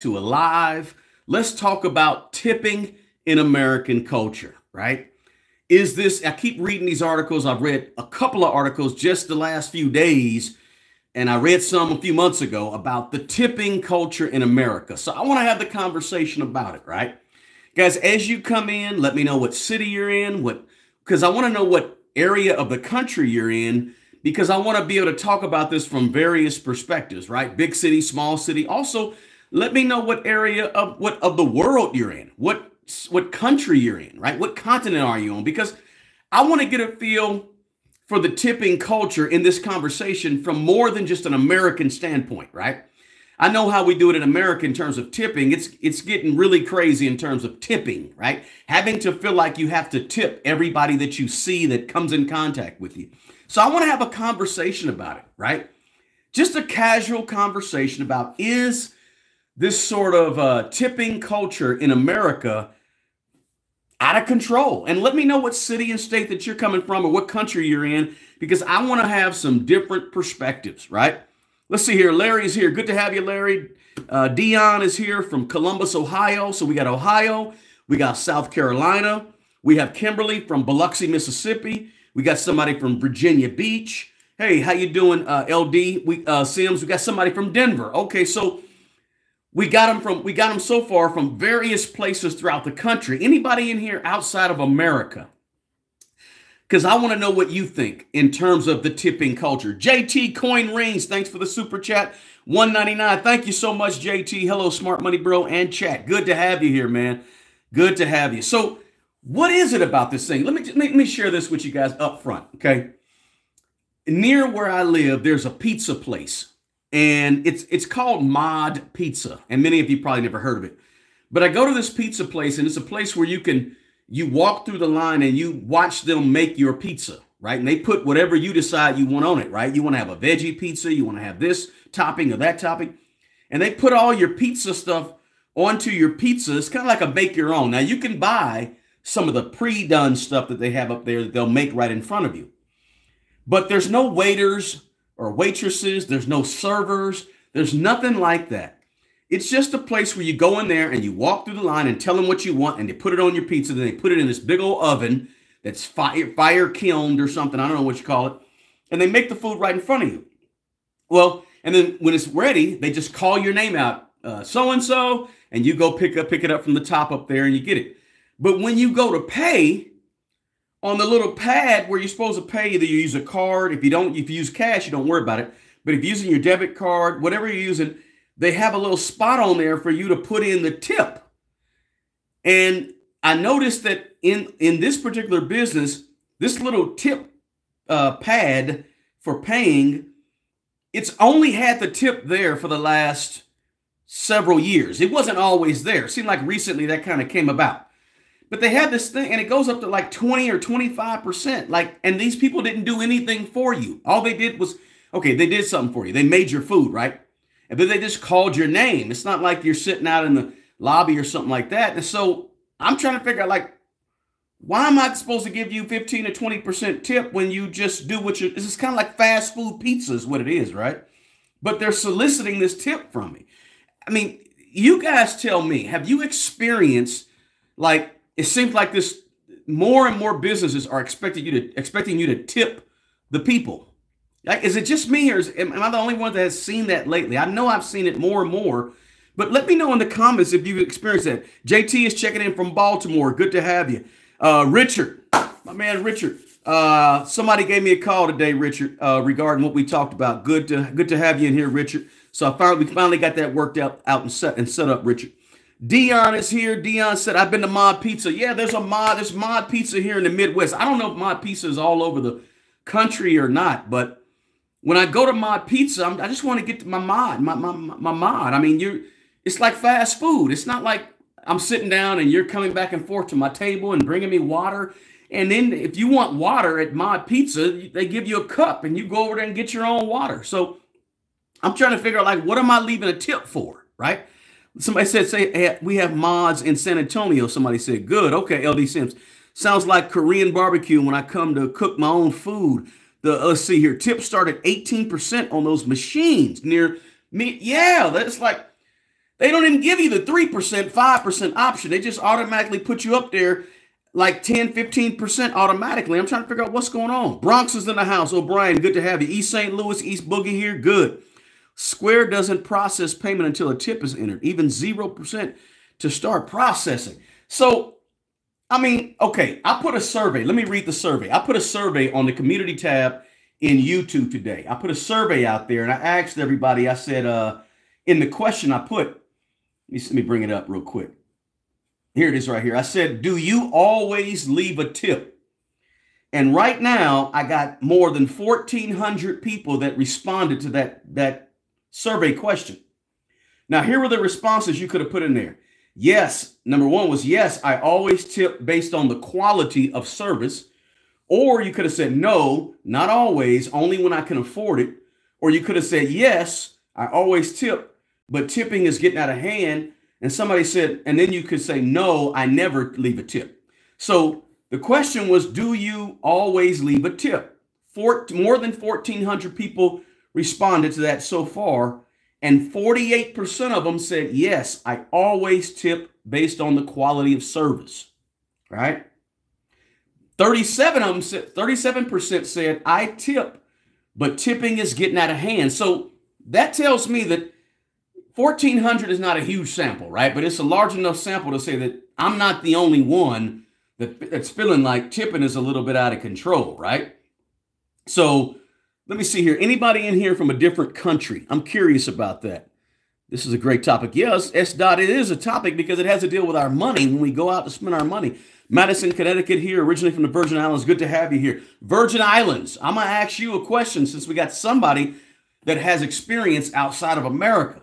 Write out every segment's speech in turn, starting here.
to Alive. Let's talk about tipping in American culture, right? Is this, I keep reading these articles. I've read a couple of articles just the last few days, and I read some a few months ago about the tipping culture in America. So I want to have the conversation about it, right? Guys, as you come in, let me know what city you're in, what, because I want to know what area of the country you're in because I want to be able to talk about this from various perspectives, right? Big city, small city. Also, let me know what area of what of the world you're in, what what country you're in, right? What continent are you on? Because I want to get a feel for the tipping culture in this conversation from more than just an American standpoint, right? I know how we do it in America in terms of tipping. It's it's getting really crazy in terms of tipping, right? Having to feel like you have to tip everybody that you see that comes in contact with you. So I want to have a conversation about it, right? Just a casual conversation about is this sort of uh, tipping culture in America out of control. And let me know what city and state that you're coming from or what country you're in, because I want to have some different perspectives, right? Let's see here. Larry's here. Good to have you, Larry. Uh, Dion is here from Columbus, Ohio. So we got Ohio, we got South Carolina, we have Kimberly from Biloxi, Mississippi. We got somebody from Virginia Beach. Hey, how you doing, uh, LD? We uh, Sims. We got somebody from Denver. Okay, so we got them from we got them so far from various places throughout the country. Anybody in here outside of America? Because I want to know what you think in terms of the tipping culture. JT Coin Rings, thanks for the super chat. 199. Thank you so much, JT. Hello, Smart Money Bro and chat. Good to have you here, man. Good to have you. So, what is it about this thing? Let me let me share this with you guys up front, okay? Near where I live, there's a pizza place and it's it's called Mod Pizza, and many of you probably never heard of it. But I go to this pizza place, and it's a place where you can you walk through the line and you watch them make your pizza, right? And they put whatever you decide you want on it, right? You want to have a veggie pizza, you want to have this topping or that topping, and they put all your pizza stuff onto your pizza. It's kind of like a bake your own. Now you can buy some of the pre-done stuff that they have up there that they'll make right in front of you. But there's no waiters or waitresses, there's no servers, there's nothing like that. It's just a place where you go in there and you walk through the line and tell them what you want and they put it on your pizza. Then they put it in this big old oven that's fire, fire kilned or something. I don't know what you call it. And they make the food right in front of you. Well, and then when it's ready, they just call your name out, so and so, and you go pick up pick it up from the top up there and you get it. But when you go to pay, on the little pad where you're supposed to pay, either you use a card. If you don't, if you use cash, you don't worry about it. But if you're using your debit card, whatever you're using, they have a little spot on there for you to put in the tip. And I noticed that in in this particular business, this little tip uh, pad for paying, it's only had the tip there for the last several years. It wasn't always there. It seemed like recently that kind of came about. But they had this thing and it goes up to like 20 or 25%. Like, and these people didn't do anything for you. All they did was, okay, they did something for you. They made your food, right? And then they just called your name. It's not like you're sitting out in the lobby or something like that. And so I'm trying to figure out like, why am I supposed to give you 15 or 20% tip when you just do what you this is kind of like fast food pizza is what it is, right? But they're soliciting this tip from me. I mean, you guys tell me, have you experienced like it seems like this more and more businesses are expecting you to expecting you to tip the people. Like, is it just me or is, am, I the only one that has seen that lately? I know I've seen it more and more, but let me know in the comments if you've experienced that. JT is checking in from Baltimore. Good to have you. Uh, Richard, my man Richard. Uh, somebody gave me a call today, Richard, uh, regarding what we talked about. Good to good to have you in here, Richard. So I finally we finally got that worked out out and set and set up, Richard. Dion is here. Dion said, I've been to Mod Pizza. Yeah, there's a Mod, there's Mod Pizza here in the Midwest. I don't know if Mod Pizza is all over the country or not, but when I go to Mod Pizza, I'm, i just want to get to my Mod, my, my, my Mod. I mean, you're, it's like fast food. It's not like I'm sitting down and you're coming back and forth to my table and bringing me water. And then if you want water at Mod Pizza, they give you a cup and you go over there and get your own water. So I'm trying to figure out like, what am I leaving a tip for, right? Somebody said, say, we have mods in San Antonio. Somebody said, good. Okay, LD Sims. Sounds like Korean barbecue when I come to cook my own food. The uh, Let's see here. Tips start at 18% on those machines near me. Yeah, that's like, They don't even give you the 3%, 5% option. They just automatically put you up there like 10, 15% automatically. I'm trying to figure out what's going on. Bronx is in the house. O'Brien, good to have you. East St. Louis, East Boogie here, good. Square doesn't process payment until a tip is entered, even 0% to start processing. So, I mean, okay, I put a survey. Let me read the survey. I put a survey on the community tab in YouTube today. I put a survey out there and I asked everybody, I said, uh, in the question I put, let me, bring it up real quick. Here it is right here. I said, Do you always leave a tip? And right now, I got more than 1,400 people that responded to that, that survey question. Now, here were the responses you could have put in there. Yes, number one was yes, I always tip based on the quality of service. Or you could have said no, not always, only when I can afford it. Or you could have said yes, I always tip, but tipping is getting out of hand and somebody said, and then you could say, no, I never leave a tip. So the question was, do you always leave a tip? Four, more than 1,400 people responded to that so far. And 48% of them said, yes, I always tip based on the quality of service, right? 37 of them said, 37% said, I tip, but tipping is getting out of hand. So that tells me that 1400 is not a huge sample, right? But it's a large enough sample to say that I'm not the only one that, that's feeling like tipping is a little bit out of control, right? So let me see here. Anybody in here from a different country? I'm curious about that. This is a great topic. Yes, S. Dot, it is a topic because it has to deal with our money when we go out to spend our money. Madison, Connecticut here, originally from the Virgin Islands. Good to have you here. Virgin Islands, I'm going to ask you a question since we got somebody that has experience outside of America.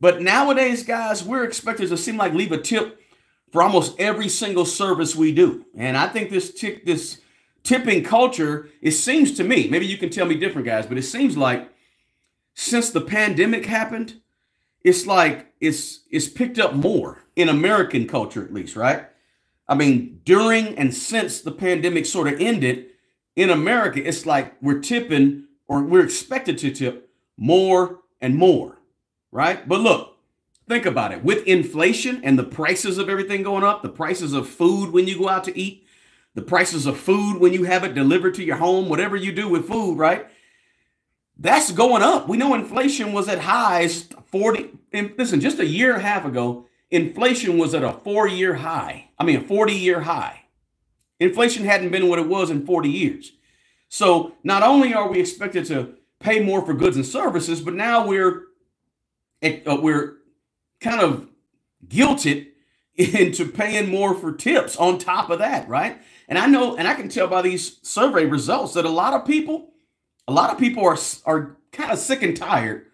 But nowadays, guys, we're expected to seem like leave a tip for almost every single service we do. And I think this tip, this tipping culture, it seems to me, maybe you can tell me different, guys, but it seems like since the pandemic happened, it's like it's it's picked up more in American culture, at least, right? I mean, during and since the pandemic sort of ended, in America, it's like we're tipping or we're expected to tip more and more right? But look, think about it. With inflation and the prices of everything going up, the prices of food when you go out to eat, the prices of food when you have it delivered to your home, whatever you do with food, right? That's going up. We know inflation was at highs 40. And listen, just a year and a half ago, inflation was at a four year high. I mean, a 40 year high. Inflation hadn't been what it was in 40 years. So not only are we expected to pay more for goods and services, but now we're uh, we're kind of guilted into paying more for tips on top of that, right? And I know, and I can tell by these survey results that a lot of people, a lot of people are are kind of sick and tired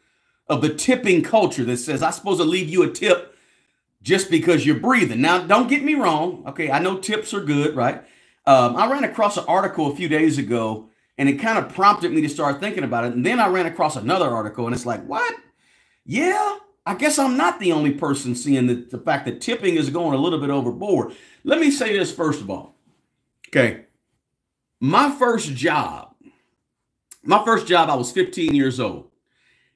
of the tipping culture that says I'm supposed to leave you a tip just because you're breathing. Now, don't get me wrong. Okay, I know tips are good, right? Um, I ran across an article a few days ago, and it kind of prompted me to start thinking about it. And then I ran across another article, and it's like, what? Yeah, I guess I'm not the only person seeing the, the fact that tipping is going a little bit overboard. Let me say this first of all. Okay. My first job, my first job, I was 15 years old.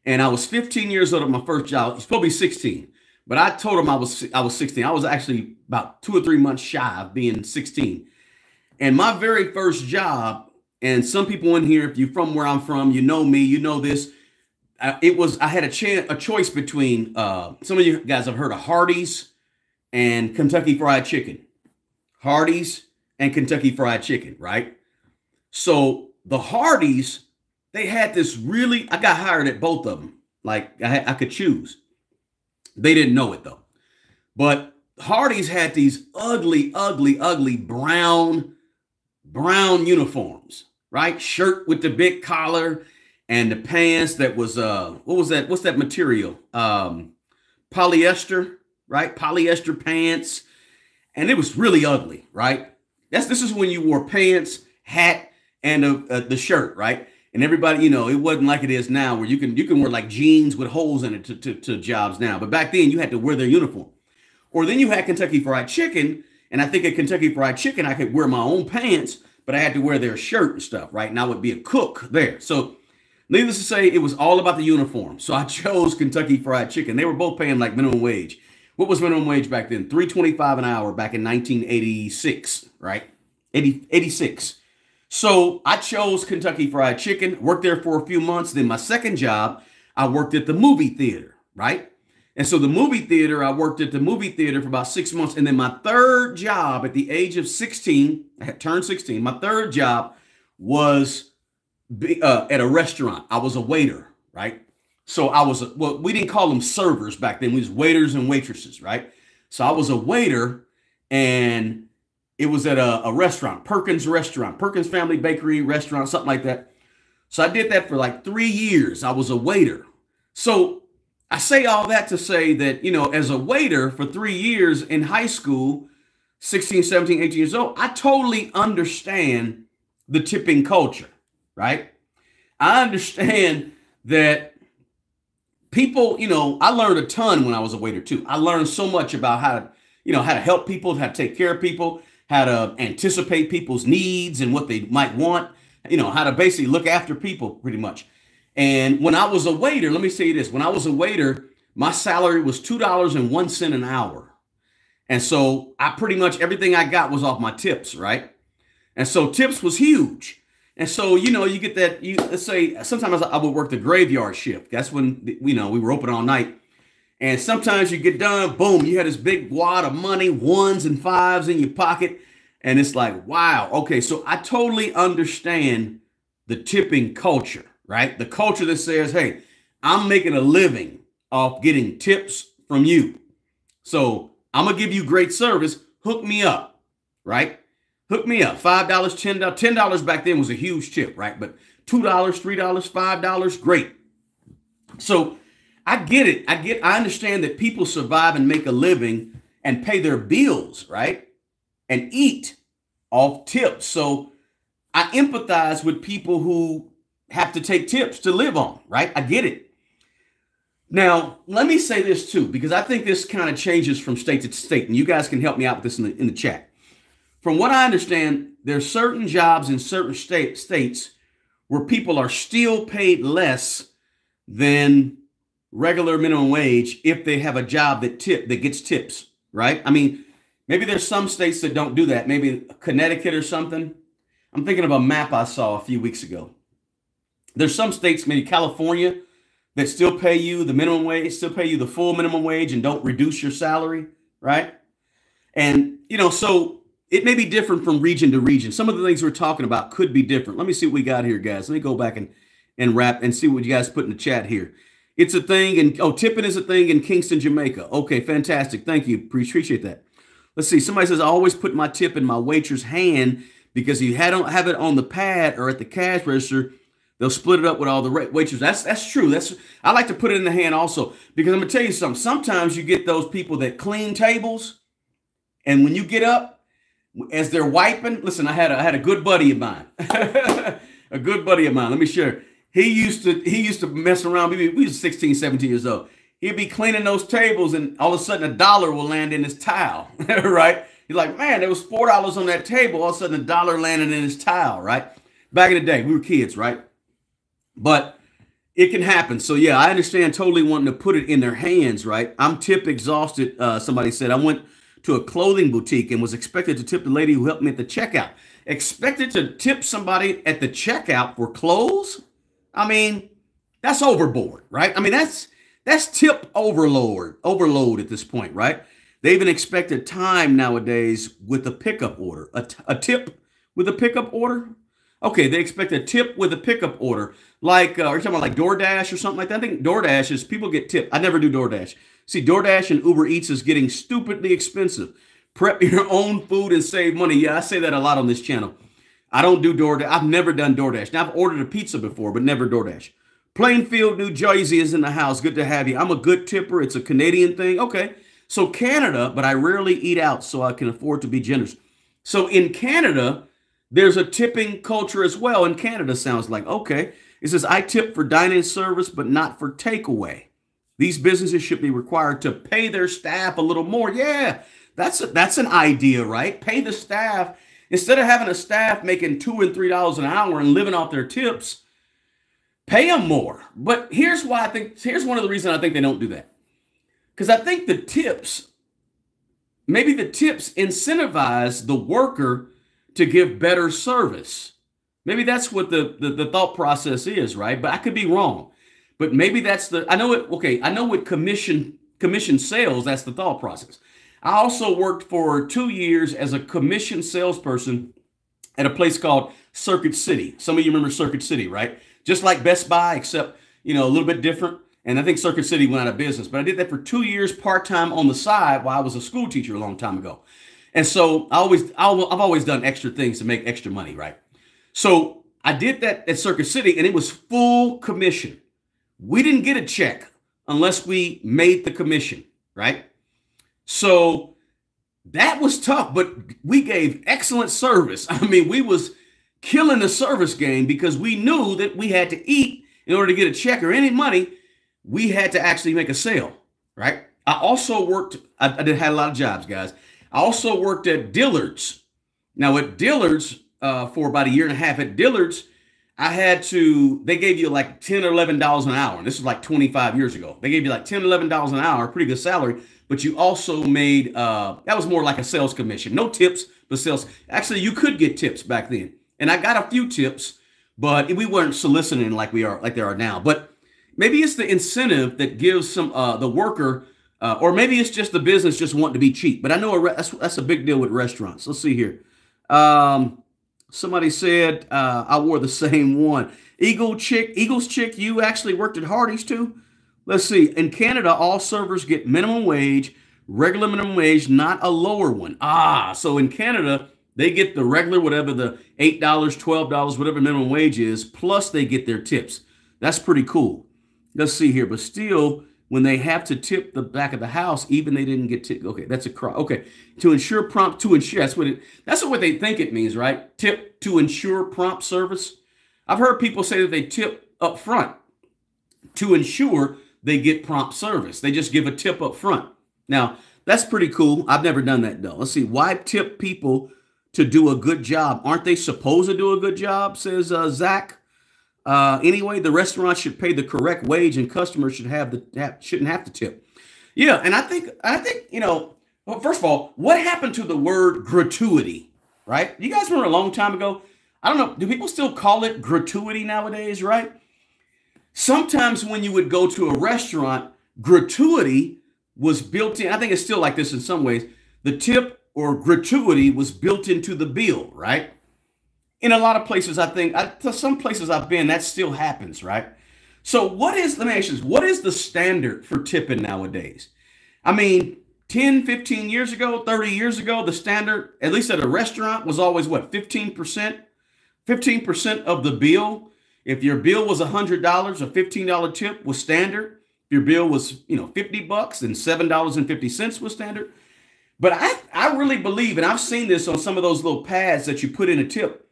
And I was 15 years old at my first job. It's probably 16. But I told him I was I was 16. I was actually about two or three months shy of being 16. And my very first job, and some people in here, if you're from where I'm from, you know me, you know this it was I had a chance a choice between uh, some of you guys have heard of Hardee's and Kentucky Fried Chicken. Hardee's and Kentucky Fried Chicken, right? So the Hardee's, they had this really. I got hired at both of them. Like I, had, I could choose. They didn't know it though, but Hardee's had these ugly, ugly, ugly brown, brown uniforms, right? Shirt with the big collar and the pants that was uh what was that what's that material um polyester right polyester pants and it was really ugly right that's this is when you wore pants hat and a, a, the shirt right and everybody you know it wasn't like it is now where you can you can wear like jeans with holes in it to, to, to jobs now but back then you had to wear their uniform or then you had kentucky fried chicken and i think at kentucky fried chicken i could wear my own pants but i had to wear their shirt and stuff right and i would be a cook there so Needless to say, it was all about the uniform. So I chose Kentucky Fried Chicken. They were both paying like minimum wage. What was minimum wage back then? 325 an hour back in 1986, right? 80, 86. So I chose Kentucky Fried Chicken, worked there for a few months. Then my second job, I worked at the movie theater, right? And so the movie theater, I worked at the movie theater for about six months. And then my third job at the age of 16, I had turned 16. My third job was uh, at a restaurant. I was a waiter, right? So I was, a, well, we didn't call them servers back then. We was waiters and waitresses, right? So I was a waiter and it was at a, a restaurant, Perkins Restaurant, Perkins Family Bakery Restaurant, something like that. So I did that for like three years. I was a waiter. So I say all that to say that, you know, as a waiter for three years in high school, 16, 17, 18 years old, I totally understand the tipping culture, right? I understand that people, you know, I learned a ton when I was a waiter too. I learned so much about how to, you know, how to help people, how to take care of people, how to anticipate people's needs and what they might want, you know, how to basically look after people pretty much. And when I was a waiter, let me say this when I was a waiter, my salary was $2.01 an hour. And so I pretty much everything I got was off my tips, right? And so tips was huge. And so, you know, you get that, you let's say sometimes I would work the graveyard shift. That's when, you know, we were open all night. And sometimes you get done, boom, you had this big wad of money, ones and fives in your pocket. And it's like, wow, okay, so I totally understand the tipping culture, right? The culture that says, hey, I'm making a living off getting tips from you. So I'm to give you great service. Hook me up, right? Hook me up. $5, $10, $10 back then was a huge tip, right? But $2, $3, $5, great. So I get it. I get, I understand that people survive and make a living and pay their bills, right? And eat off tips. So I empathize with people who have to take tips to live on, right? I get it. Now, let me say this too, because I think this kind of changes from state to state, and you guys can help me out with this in the, in the chat. From what I understand, there's certain jobs in certain state, states where people are still paid less than regular minimum wage if they have a job that tip that gets tips, right? I mean, maybe there's some states that don't do that. Maybe Connecticut or something. I'm thinking of a map I saw a few weeks ago. There's some states, maybe California, that still pay you the minimum wage, still pay you the full minimum wage and don't reduce your salary, right? And you know, so it may be different from region to region. Some of the things we're talking about could be different. Let me see what we got here, guys. Let me go back and and wrap and see what you guys put in the chat here. It's a thing, and oh, tipping is a thing in Kingston, Jamaica. Okay, fantastic. Thank you. Appreciate that. Let's see. Somebody says I always put my tip in my waitress' hand because you had don't have it on the pad or at the cash register. They'll split it up with all the waitresses. That's that's true. That's I like to put it in the hand also because I'm gonna tell you something. Sometimes you get those people that clean tables, and when you get up, as they're wiping, listen. I had a, I had a good buddy of mine, a good buddy of mine. Let me share. He used to he used to mess around. We, we was 16, 17 years old. He'd be cleaning those tables, and all of a sudden a dollar will land in his towel, right? He's like, man, there was four dollars on that table. All of a sudden a dollar landed in his towel, right? Back in the day, we were kids, right? But it can happen. So yeah, I understand totally wanting to put it in their hands, right? I'm tip exhausted. Uh, somebody said I went to a clothing boutique and was expected to tip the lady who helped me at the checkout. Expected to tip somebody at the checkout for clothes? I mean, that's overboard, right? I mean, that's that's tip overload, overload at this point, right? They even expect a time nowadays with a pickup order. A, a tip with a pickup order? Okay, they expect a tip with a pickup order. Like, uh, are you talking about like DoorDash or something like that? I think DoorDash is people get tipped. I never do DoorDash. See, DoorDash and Uber Eats is getting stupidly expensive. Prep your own food and save money. Yeah, I say that a lot on this channel. I don't do DoorDash. I've never done DoorDash. Now, I've ordered a pizza before, but never DoorDash. Plainfield, New Jersey is in the house. Good to have you. I'm a good tipper. It's a Canadian thing. Okay. So Canada, but I rarely eat out, so I can afford to be generous. So in Canada, there's a tipping culture as well. In Canada, sounds like okay. It says I tip for dining service, but not for takeaway. These businesses should be required to pay their staff a little more. Yeah, that's a, that's an idea, right? Pay the staff Instead of having a staff making two and three dollars an hour and living off their tips, pay them more. But here's why I think, here's one of the reasons I think they don't do that. Because I think the tips, maybe the tips incentivize the worker to give better service. Maybe that's what the, the, the thought process is, right? But I could be wrong. But maybe that's the I know it okay, I know with commission commission sales, that's the thought process. I also worked for two years as a commission salesperson at a place called Circuit City. Some of you remember Circuit City, right? Just like Best Buy, except you know a little bit different. And I think Circuit City went out of business. But I did that for two years part time on the side while I was a school teacher a long time ago. And so I always I've always done extra things to make extra money, right? So I did that at Circuit City, and it was full commission. We didn't get a check unless we made the commission, right? So that was tough, but we gave excellent service. I mean, we was killing the service game because we knew that we had to eat in order to get a check or any money. We had to actually make a sale, right? I also worked, I, I did had a lot of jobs, guys. I also worked at Dillard's. Now at Dillard's uh, for about a year and a half at Dillard's, I had to, they gave you like 10 or $11 an hour. And this was like 25 years ago. They gave you like 10, $11 an hour, pretty good salary. But you also made, uh, that was more like a sales commission. No tips, but sales. Actually, you could get tips back then. And I got a few tips, but we weren't soliciting like we are, like there are now. But maybe it's the incentive that gives some, uh, the worker, uh, or maybe it's just the business just wanting to be cheap. But I know a that's, that's a big deal with restaurants. Let's see here. Um, Somebody said uh, I wore the same one. Eagle chick, Eagles chick, you actually worked at Hardee's too? Let's see. In Canada, all servers get minimum wage, regular minimum wage, not a lower one. Ah, so in Canada, they get the regular, whatever the $8, $12, whatever minimum wage is, plus they get their tips. That's pretty cool. Let's see here. But still, when they have to tip the back of the house, even they didn't get tipped. Okay, that's a cross. Okay, to ensure prompt to ensure that's what it that's what they think it means, right? Tip to ensure prompt service. I've heard people say that they tip up front to ensure they get prompt service. They just give a tip up front. Now that's pretty cool. I've never done that though. Let's see. Why tip people to do a good job? Aren't they supposed to do a good job? Says uh, Zach. Uh, anyway, the restaurant should pay the correct wage, and customers should have the have, shouldn't have to tip. Yeah, and I think I think you know. Well, first of all, what happened to the word gratuity? Right? You guys remember a long time ago? I don't know. Do people still call it gratuity nowadays? Right? Sometimes when you would go to a restaurant, gratuity was built in. I think it's still like this in some ways. The tip or gratuity was built into the bill, right? In a lot of places, I think, I, some places I've been, that still happens, right? So, what is, you this, what is the standard for tipping nowadays? I mean, 10, 15 years ago, 30 years ago, the standard, at least at a restaurant, was always what, 15%? 15% of the bill. If your bill was $100, a $15 tip was standard. If your bill was, you know, 50 bucks and $7.50 was standard. But I, I really believe, and I've seen this on some of those little pads that you put in a tip,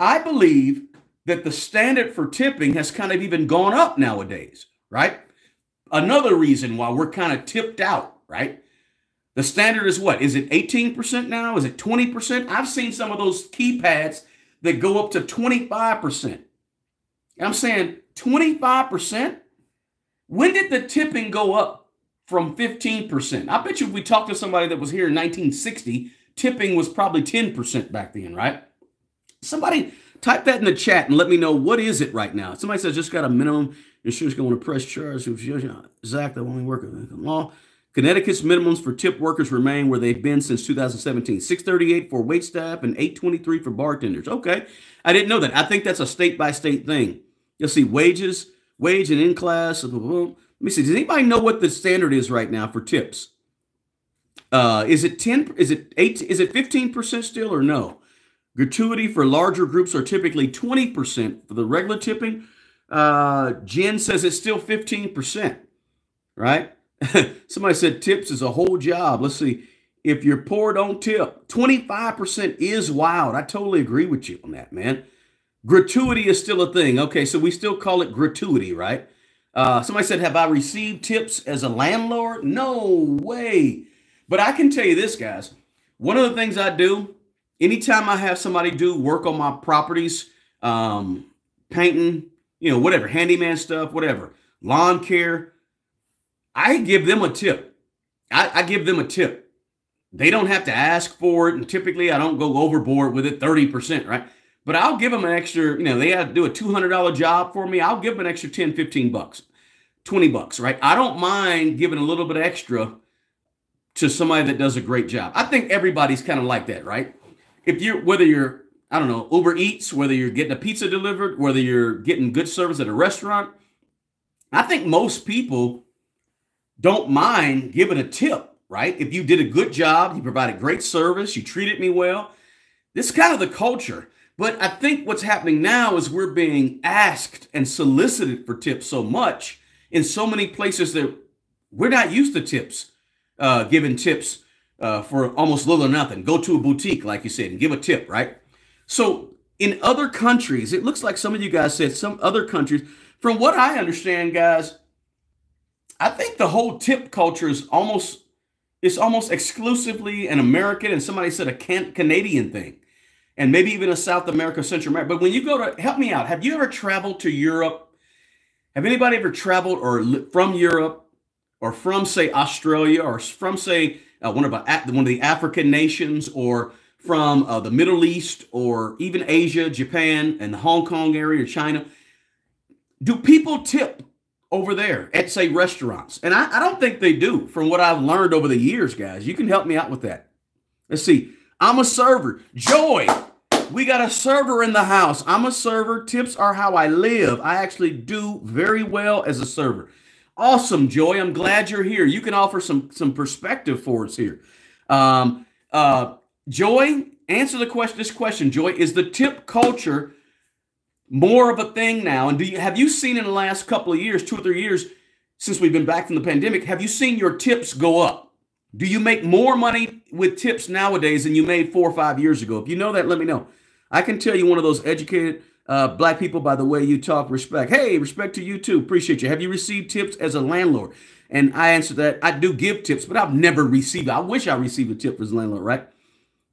I believe that the standard for tipping has kind of even gone up nowadays, right? Another reason why we're kind of tipped out, right? The standard is what? Is it 18% now? Is it 20%? I've seen some of those keypads that go up to 25%. I'm saying 25%? When did the tipping go up from 15%? I bet you if we talked to somebody that was here in 1960, tipping was probably 10% back then, right? Somebody type that in the chat and let me know what is it right now. Somebody says just got a minimum insurance going to press charge. Zach, that only work in law. Connecticut's minimums for tip workers remain where they've been since 2017. 638 for wait staff and 823 for bartenders. Okay. I didn't know that. I think that's a state by state thing. You'll see wages, wage and in class. Let me see. Does anybody know what the standard is right now for tips? Uh, is it 10? Is it 8? Is it 15% still or no? Gratuity for larger groups are typically 20% for the regular tipping. Uh, Jen says it's still 15%, right? Somebody said tips is a whole job. Let's see. If you're poor, don't tip. 25% is wild. I totally agree with you on that, man. Gratuity is still a thing. Okay, so we still call it gratuity, right? Uh, somebody said, Have I received tips as a landlord? No way. But I can tell you this, guys. One of the things I do anytime I have somebody do work on my properties, um, painting, you know, whatever, handyman stuff, whatever, lawn care, I give them a tip. I, I give them a tip. They don't have to ask for it. And typically I don't go overboard with it 30%, right? But I'll give them an extra, you know, they have to do a $200 job for me. I'll give them an extra 10, 15 bucks, 20 bucks, right? I don't mind giving a little bit extra to somebody that does a great job. I think everybody's kind of like that, right? If you're, whether you're, I don't know, Uber Eats, whether you're getting a pizza delivered, whether you're getting good service at a restaurant, I think most people don't mind giving a tip, right? If you did a good job, you provided great service, you treated me well. This is kind of the culture. But I think what's happening now is we're being asked and solicited for tips so much in so many places that we're not used to tips, uh, giving tips uh, for almost little or nothing. Go to a boutique, like you said, and give a tip, right? So in other countries, it looks like some of you guys said some other countries. From what I understand, guys, I think the whole tip culture is almost it's almost exclusively an American and somebody said a can- Canadian thing, and maybe even a South America, Central America. But when you go to help me out, have you ever traveled to Europe? Have anybody ever traveled or from Europe or from say Australia or from say uh, one of a, one of the African nations or from uh, the Middle East or even Asia, Japan, and the Hong Kong area, or China? Do people tip over there at say restaurants? And I, I don't think they do from what I've learned over the years, guys. You can help me out with that. Let's see. I'm a server. Joy. We got a server in the house. I'm a server. Tips are how I live. I actually do very well as a server. Awesome, Joy. I'm glad you're here. You can offer some some perspective for us here. Um, uh, Joy, answer the question. This question, Joy, is the tip culture more of a thing now. And do you have you seen in the last couple of years, two or three years, since we've been back from the pandemic, have you seen your tips go up? Do you make more money with tips nowadays than you made four or five years ago? If you know that, let me know. I can tell you one of those educated uh, black people by the way you talk. Respect. Hey, respect to you too. Appreciate you. Have you received tips as a landlord? And I answer that I do give tips, but I've never received. I wish I received a tip as a landlord, right?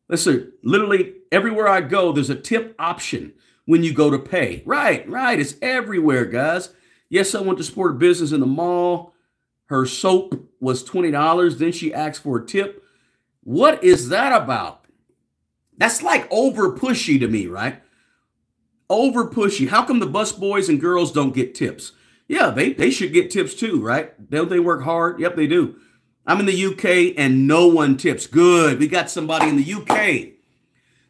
Listen, literally everywhere I go, there's a tip option when you go to pay. Right, right. It's everywhere, guys. Yes, I went to support a business in the mall. Her soap was $20. Then she asked for a tip. What is that about? That's like over pushy to me, right? Over pushy. How come the bus boys and girls don't get tips? Yeah, they, they should get tips too, right? Don't they work hard? Yep, they do. I'm in the UK and no one tips. Good. We got somebody in the UK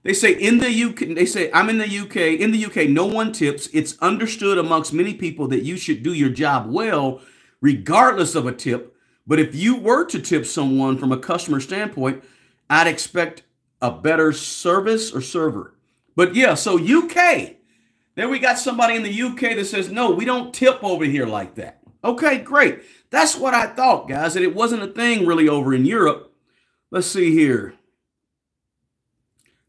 they say in the UK, they say, I'm in the UK. In the UK, no one tips. It's understood amongst many people that you should do your job well, regardless of a tip. But if you were to tip someone from a customer standpoint, I'd expect a better service or server. But yeah, so UK, there we got somebody in the UK that says, no, we don't tip over here like that. Okay, great. That's what I thought, guys. that it wasn't a thing really over in Europe. Let's see here.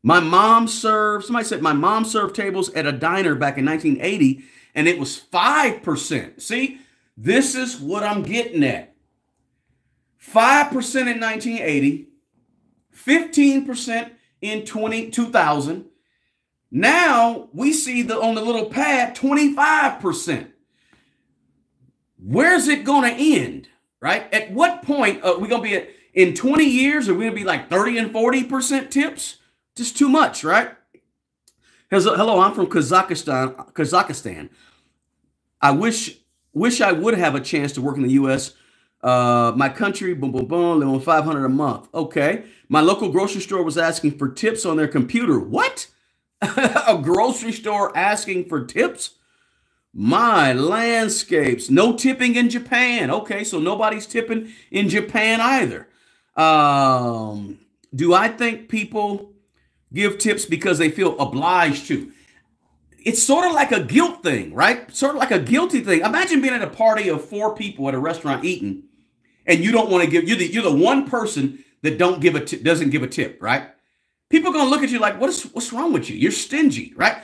My mom served, somebody said my mom served tables at a diner back in 1980 and it was 5%. See, this is what I'm getting at. 5% in 1980, 15% in 20, 2000. Now we see the on the little pad 25%. Where's it going to end? Right? At what point are we going to be at in 20 years? Are we going to be like 30 and 40% tips? Just too much, right? Hello, I'm from Kazakhstan. Kazakhstan. I wish wish I would have a chance to work in the U.S. Uh, my country, boom, boom, boom, live on 500 a month. Okay. My local grocery store was asking for tips on their computer. What? A grocery store asking for tips? My landscapes. No tipping in Japan. Okay, so nobody's tipping in Japan either. Um, do I think people give tips because they feel obliged to. It's sort of like a guilt thing, right? Sort of like a guilty thing. Imagine being at a party of four people at a restaurant eating, and you don't want to give. You're the you're the one person that don't give a t- doesn't give a tip, right? People are gonna look at you like, what's what's wrong with you? You're stingy, right?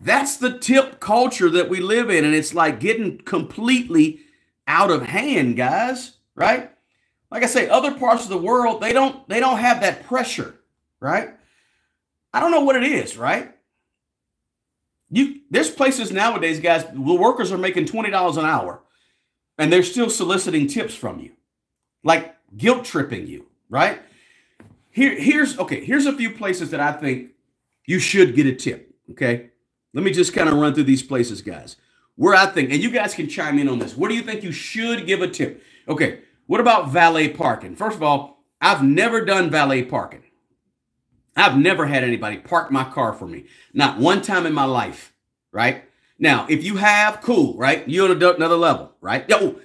That's the tip culture that we live in, and it's like getting completely out of hand, guys. Right? Like I say, other parts of the world they don't they don't have that pressure, right? I don't know what it is, right? You there's places nowadays, guys, the workers are making $20 an hour and they're still soliciting tips from you. Like guilt tripping you, right? Here, here's okay, here's a few places that I think you should get a tip. Okay. Let me just kind of run through these places, guys. Where I think, and you guys can chime in on this. Where do you think you should give a tip? Okay. What about valet parking? First of all, I've never done valet parking. I've never had anybody park my car for me. Not one time in my life, right? Now, if you have, cool, right? You're on another level, right? Yo,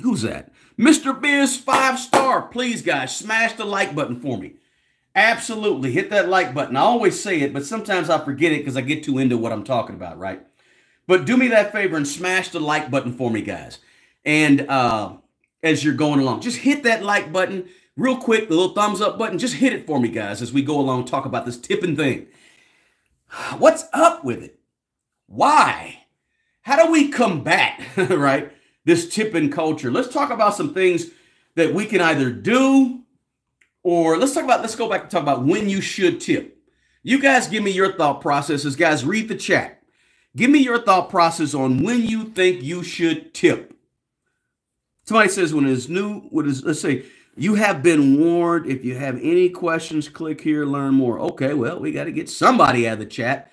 who's that? Mr. Biz five star. Please, guys, smash the like button for me. Absolutely. Hit that like button. I always say it, but sometimes I forget it because I get too into what I'm talking about, right? But do me that favor and smash the like button for me, guys. And uh, as you're going along, just hit that like button real quick, the little thumbs up button. Just hit it for me, guys, as we go along talk about this tipping thing. What's up with it? Why? How do we combat, right, this tipping culture? Let's talk about some things that we can either do or let's talk about, let's go back and talk about when you should tip. You guys give me your thought processes. Guys, read the chat. Give me your thought process on when you think you should tip. Somebody says when it's new, what is, let's say, you have been warned. If you have any questions, click here, learn more. Okay, well, we got to get somebody out of the chat.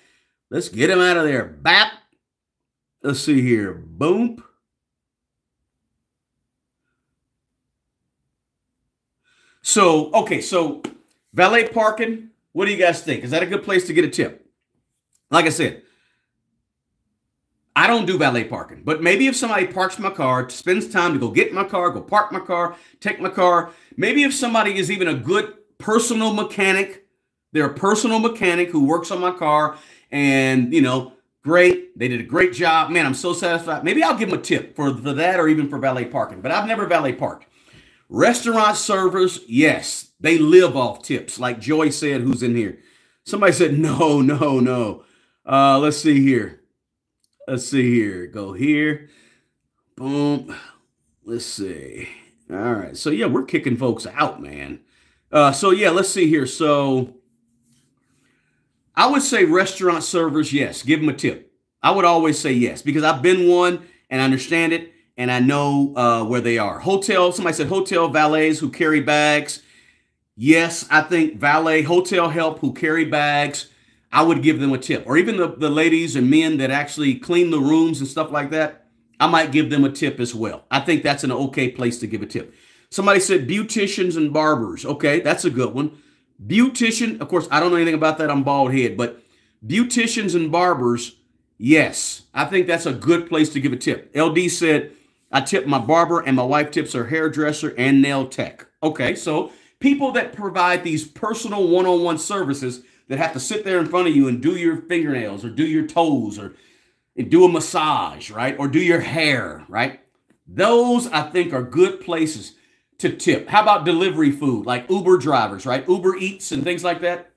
Let's get him out of there. Bap. Let's see here. Boom. So, okay, so valet parking, what do you guys think? Is that a good place to get a tip? Like I said, I don't do valet parking, but maybe if somebody parks my car, spends time to go get my car, go park my car, take my car, maybe if somebody is even a good personal mechanic, they're a personal mechanic who works on my car and, you know, great, they did a great job. Man, I'm so satisfied. Maybe I'll give them a tip for, for that or even for valet parking, but I've never valet parked. Restaurant servers, yes, they live off tips, like Joy said, who's in here. Somebody said, no, no, no. Uh, let's see here. Let's see here. Go here. Boom. Let's see. All right. So, yeah, we're kicking folks out, man. Uh, so, yeah, let's see here. So, I would say restaurant servers, yes, give them a tip. I would always say yes because I've been one and I understand it and I know uh, where they are. Hotel, somebody said hotel valets who carry bags. Yes, I think valet, hotel help who carry bags, I would give them a tip. Or even the, the ladies and men that actually clean the rooms and stuff like that, I might give them a tip as well. I think that's an okay place to give a tip. Somebody said beauticians and barbers. Okay, that's a good one. Beautician, of course, I don't know anything about that. I'm bald head, but beauticians and barbers, yes, I think that's a good place to give a tip. LD said, I tip my barber and my wife tips her hairdresser and nail tech. Okay, so people that provide these personal one-on-one services that have to sit there in front of you and do your fingernails or do your toes or do a massage, right? Or do your hair, right? Those I think are good places to tip. How about delivery food like Uber drivers, right? Uber Eats and things like that.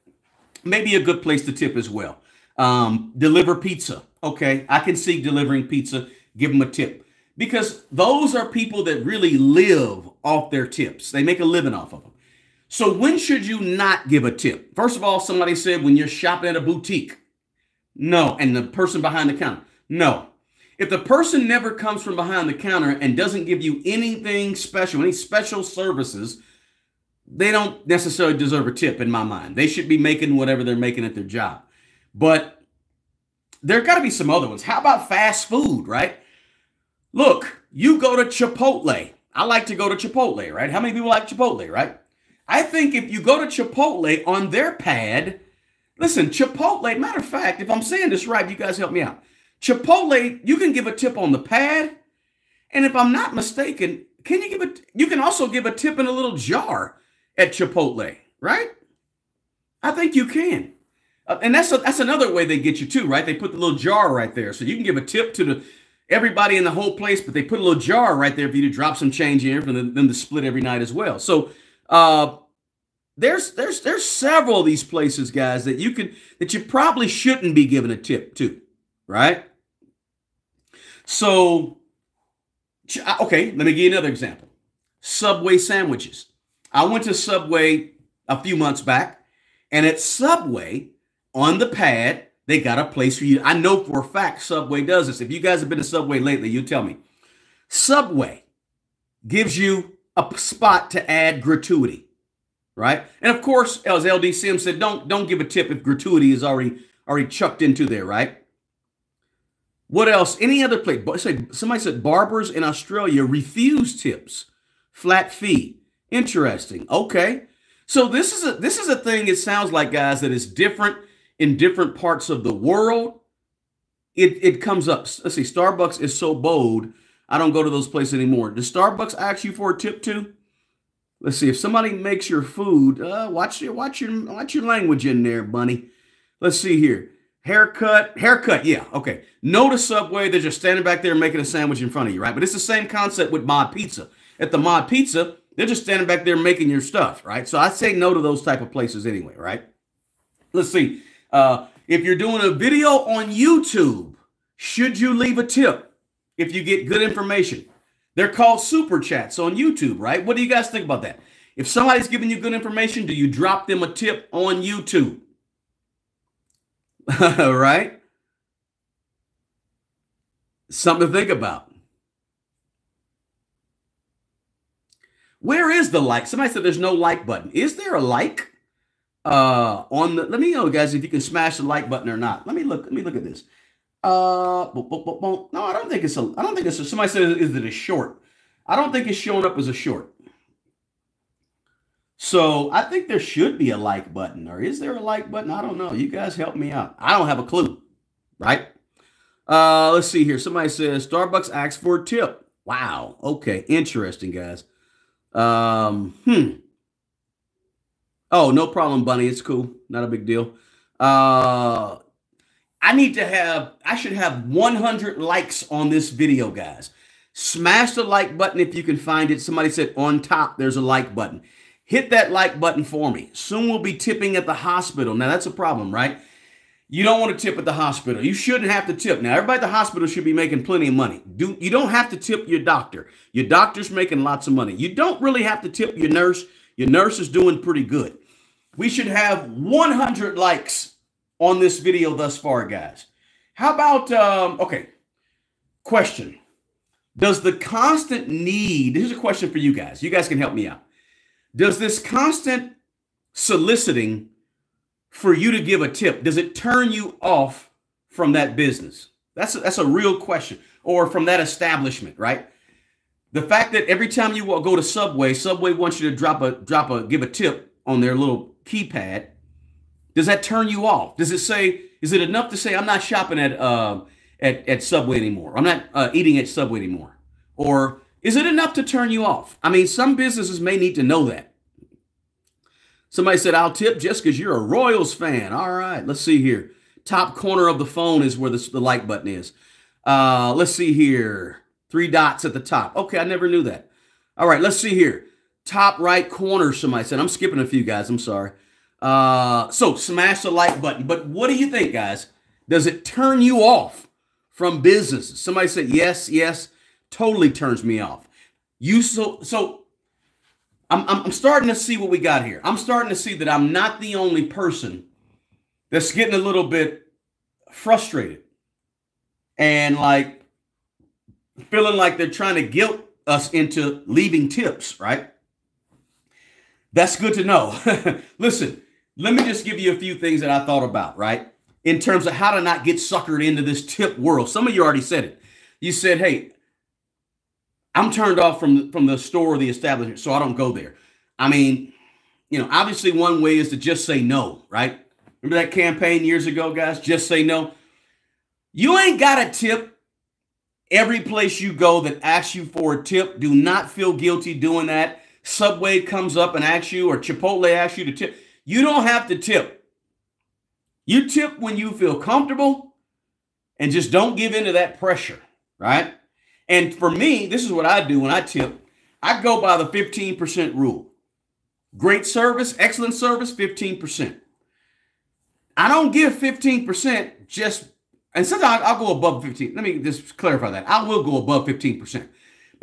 Maybe a good place to tip as well. Um, deliver pizza. Okay, I can see delivering pizza. Give them a tip because those are people that really live off their tips. They make a living off of them. So when should you not give a tip? First of all, somebody said when you're shopping at a boutique. No. And the person behind the counter. No. If the person never comes from behind the counter and doesn't give you anything special, any special services, they don't necessarily deserve a tip in my mind. They should be making whatever they're making at their job. But there got to be some other ones. How about fast food, right? Look, you go to Chipotle. I like to go to Chipotle, right? How many people like Chipotle, right? I think if you go to Chipotle on their pad, listen, Chipotle, matter of fact, if I'm saying this right, you guys help me out. Chipotle, you can give a tip on the pad. And if I'm not mistaken, can you give a, you can also give a tip in a little jar at Chipotle, right? I think you can. Uh, and that's a, that's another way they get you too, right? They put the little jar right there. So you can give a tip to the everybody in the whole place, but they put a little jar right there for you to drop some change in for them to split every night as well. So uh, there's there's there's several of these places, guys, that you could that you probably shouldn't be giving a tip to, right? So okay, let me give you another example. Subway sandwiches. I went to Subway a few months back, and at Subway on the pad they got a place for you. I know for a fact Subway does this. If you guys have been to Subway lately, you tell me. Subway gives you a spot to add gratuity, right? And of course, as LD Sim said, don't don't give a tip if gratuity is already already chucked into there, right? What else? Any other place? Somebody said barbers in Australia refuse tips, flat fee. Interesting. Okay, so this is a this is a thing. It sounds like guys that is different in different parts of the world. It it comes up. Let's see. Starbucks is so bold I don't go to those places anymore. Does Starbucks ask you for a tip too? Let's see. If somebody makes your food, uh, watch your watch your watch your language in there, bunny. Let's see here. Haircut, haircut. Yeah, okay. Notice Subway. They're just standing back there making a sandwich in front of you, right? But it's the same concept with Mod Pizza. At the Mod Pizza, they're just standing back there making your stuff, right? So I say no to those type of places anyway, right? Let's see. Uh, if you're doing a video on YouTube, should you leave a tip? if you get good information. They're called super chats on YouTube, right? What do you guys think about that? If somebody's giving you good information, do you drop them a tip on YouTube? right? Something to think about. Where is the like? Somebody said there's no like button. Is there a like uh on the let me know guys if you can smash the like button or not. Let me look let me look at this. Uh, no, I don't think it's a. I don't think it's a. Somebody said, "Is it a short?" I don't think it's showing up as a short. So I think there should be a like button, or is there a like button? I don't know. You guys help me out. I don't have a clue, right? Uh, let's see here. Somebody says Starbucks asks for a tip. Wow. Okay. Interesting, guys. Um, hmm. Oh, no problem, Bunny. It's cool. Not a big deal. Uh, I need to have, I should have 100 likes on this video, guys. Smash the like button if you can find it. Somebody said on top, there's a like button. Hit that like button for me. Soon we'll be tipping at the hospital. Now, that's a problem, right? You don't want to tip at the hospital. You shouldn't have to tip. Now, everybody at the hospital should be making plenty of money. Do You don't have to tip your doctor. Your doctor's making lots of money. You don't really have to tip your nurse. Your nurse is doing pretty good. We should have 100 likes on this video thus far, guys. How about, um, okay, question. Does the constant need, this is a question for you guys. You guys can help me out. Does this constant soliciting for you to give a tip, does it turn you off from that business? That's a, that's a real question. Or from that establishment, right? The fact that every time you go to Subway, Subway wants you to drop a drop a give a tip on their little keypad does that turn you off? Does it say, is it enough to say, I'm not shopping at, uh, at, at Subway anymore? I'm not uh, eating at Subway anymore? Or is it enough to turn you off? I mean, some businesses may need to know that. Somebody said, I'll tip just because you're a Royals fan. All right, let's see here. Top corner of the phone is where the, the like button is. Uh, let's see here. Three dots at the top. Okay, I never knew that. All right, let's see here. Top right corner, somebody said. I'm skipping a few guys. I'm sorry. Uh, so smash the like button. But what do you think, guys? Does it turn you off from business? Somebody said yes, yes. Totally turns me off. You so so. I'm, I'm starting to see what we got here. I'm starting to see that I'm not the only person that's getting a little bit frustrated and like feeling like they're trying to guilt us into leaving tips, right? That's good to know. Listen, let me just give you a few things that I thought about, right? In terms of how to not get suckered into this tip world. Some of you already said it. You said, hey, I'm turned off from from the store or the establishment, so I don't go there. I mean, you know, obviously one way is to just say no, right? Remember that campaign years ago, guys? Just say no. You ain't got a tip every place you go that asks you for a tip. Do not feel guilty doing that. Subway comes up and asks you, or Chipotle asks you to tip. You don't have to tip. You tip when you feel comfortable and just don't give into that pressure, right? And for me, this is what I do when I tip. I go by the 15% rule. Great service, excellent service, 15%. I don't give 15% just, and sometimes I'll go above 15. Let me just clarify that. I will go above 15%.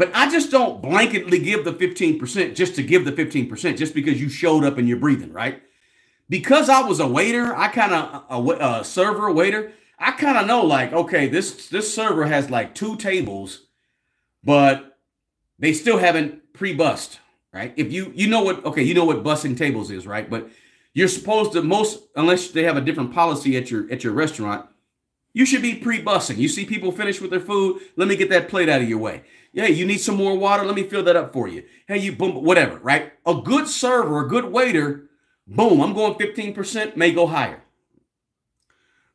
But I just don't blanketly give the 15% just to give the 15%, just because you showed up and you're breathing, right? because I was a waiter, I kind of a, a server, waiter. I kind of know like, okay, this this server has like two tables, but they still haven't pre-bussed, right? If you you know what, okay, you know what bussing tables is, right? But you're supposed to most, unless they have a different policy at your at your restaurant, you should be pre-bussing. You see people finish with their food, let me get that plate out of your way. Hey, you need some more water? Let me fill that up for you. Hey, you boom, whatever, right? A good server, a good waiter, boom, I'm going 15%, may go higher.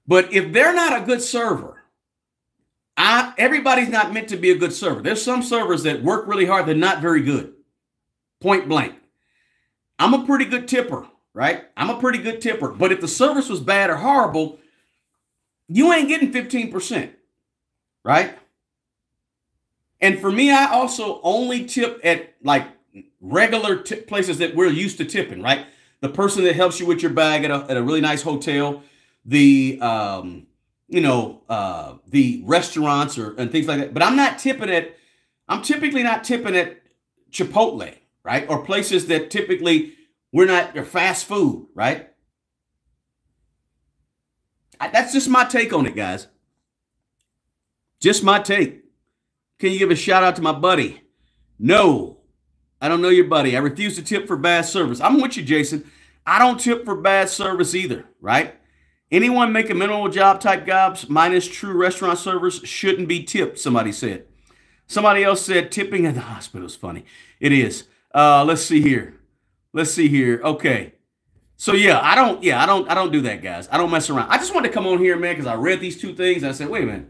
But if they're not a good server, I everybody's not meant to be a good server. There's some servers that work really hard, they're not very good. Point blank. I'm a pretty good tipper, right? I'm a pretty good tipper. But if the service was bad or horrible, you ain't getting 15%, right? And for me, I also only tip at like regular tip places that we're used to tipping, right? The person that helps you with your bag at a, at a really nice hotel, the um, you know, uh, the restaurants or and things like that. But I'm not tipping at, I'm typically not tipping at Chipotle, right? Or places that typically we're not, they're fast food, right? I, that's just my take on it, guys. Just my take. Can you give a shout out to my buddy? No, I don't know your buddy. I refuse to tip for bad service. I'm with you, Jason. I don't tip for bad service either, right? Anyone making minimal job type jobs, minus true restaurant servers, shouldn't be tipped, somebody said. Somebody else said tipping at the hospital is funny. It is. Uh, let's see here. Let's see here. Okay. So yeah, I don't, yeah, I don't, I don't do that, guys. I don't mess around. I just wanted to come on here, man, because I read these two things and I said, wait a minute.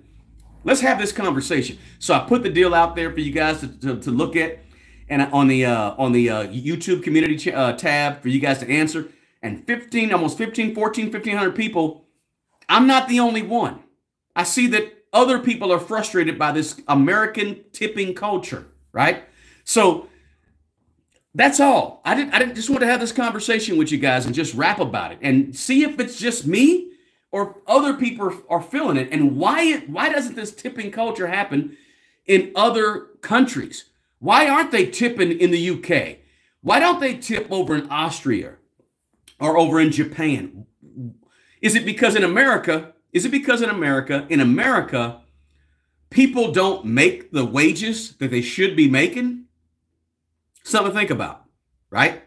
Let's have this conversation. So I put the deal out there for you guys to, to, to look at, and on the uh, on the uh, YouTube community uh, tab for you guys to answer. And 15, almost 15, 14, 1500 people. I'm not the only one. I see that other people are frustrated by this American tipping culture, right? So that's all. I didn't. I didn't just want to have this conversation with you guys and just rap about it and see if it's just me or other people are feeling it. And why why doesn't this tipping culture happen in other countries? Why aren't they tipping in the uk why don't they tip over in austria or over in japan? Is it because in america is it because in america in america people don't make the wages that they should be making? Something to think about right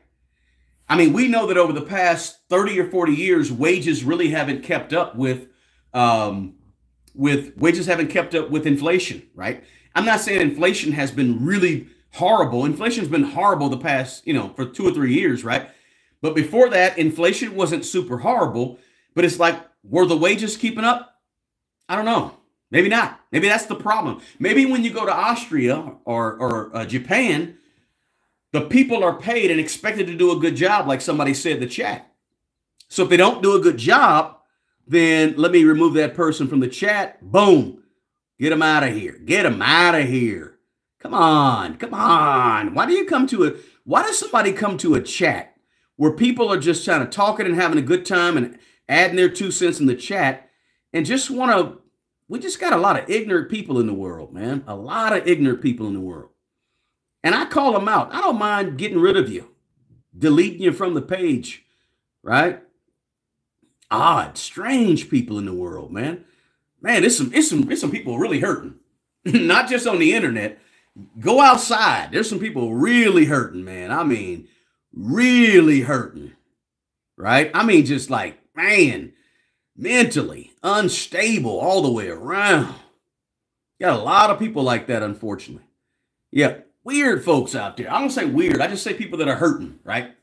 I mean, we know that over the past 30 or 40 years, wages really haven't kept up with um, with wages haven't kept up with inflation, right? I'm not saying inflation has been really horrible. Inflation's been horrible the past, you know, for two or three years, right? But before that, inflation wasn't super horrible. But it's like, were the wages keeping up? I don't know. Maybe not. Maybe that's the problem. Maybe when you go to Austria or or uh, Japan, the people are paid and expected to do a good job, like somebody said in the chat. So if they don't do a good job, then let me remove that person from the chat. Boom. Get them out of here. Get them out of here. Come on. Come on. Why do you come to a why does somebody come to a chat where people are just kind of talking and having a good time and adding their two cents in the chat and just want to we just got a lot of ignorant people in the world, man. A lot of ignorant people in the world. And I call them out. I don't mind getting rid of you, deleting you from the page, right? Odd, strange people in the world, man. Man, it's some, it's some, it's some people really hurting. Not just on the internet. Go outside. There's some people really hurting, man. I mean, really hurting, right? I mean, just like, man, mentally unstable all the way around. Got a lot of people like that, unfortunately. Yeah, weird folks out there. I don't say weird. I just say people that are hurting, right?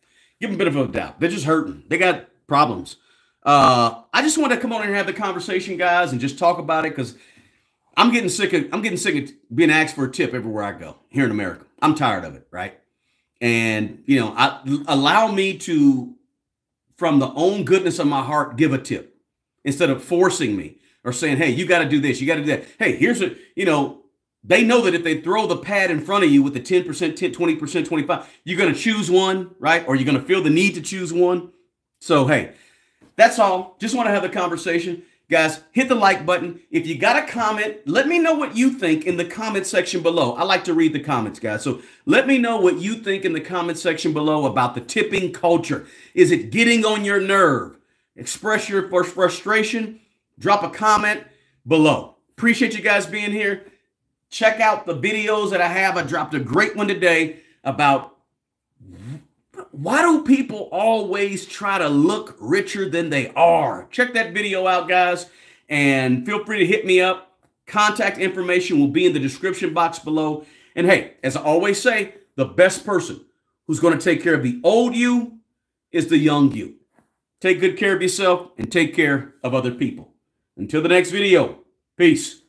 Give them a bit of a doubt. They're just hurting. They got problems. Uh, I just want to come on here and have the conversation, guys, and just talk about it because I'm getting sick of I'm getting sick of being asked for a tip everywhere I go here in America. I'm tired of it, right? And you know, I, allow me to, from the own goodness of my heart, give a tip instead of forcing me or saying, "Hey, you got to do this, you got to do that." Hey, here's a you know, they know that if they throw the pad in front of you with the 10%, 10, 20%, 25, you're going to choose one, right? Or you're going to feel the need to choose one. So, hey, that's all. Just want to have the conversation. Guys, hit the like button. If you got a comment, let me know what you think in the comment section below. I like to read the comments, guys. So let me know what you think in the comment section below about the tipping culture. Is it getting on your nerve? Express your frustration. Drop a comment below. Appreciate you guys being here. Check out the videos that I have. I dropped a great one today about why do people always try to look richer than they are? Check that video out, guys, and feel free to hit me up. Contact information will be in the description box below. And hey, as I always say, the best person who's going to take care of the old you is the young you. Take good care of yourself and take care of other people. Until the next video, peace.